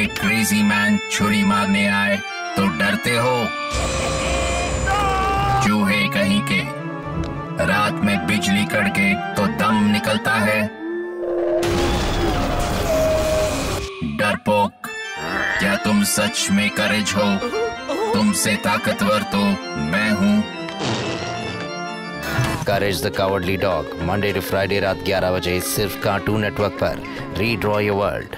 एक crazy man छुरी मारने आए तो डरते हो? चूहे कहीं के? रात में बिजली कड़के तो दम निकलता है। डरपोक, क्या तुम सच में करेज हो? तुमसे ताकतवर तो मैं हूँ। Courage the Cowardly Dog Monday to Friday रात 11 बजे सिर्फ़ कार्टून नेटवर्क पर। Redraw your world